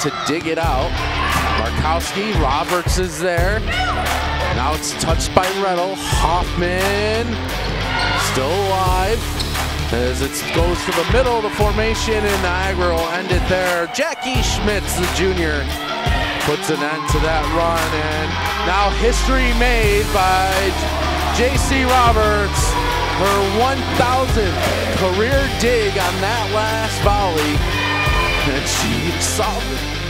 to dig it out. Markowski, Roberts is there. Now it's touched by Rettel. Hoffman still alive as it goes to the middle of the formation and Niagara will end it there. Jackie Schmitz, the junior, puts an end to that run and now history made by Jaycie Roberts. Her 1,000th career dig on that last volley it.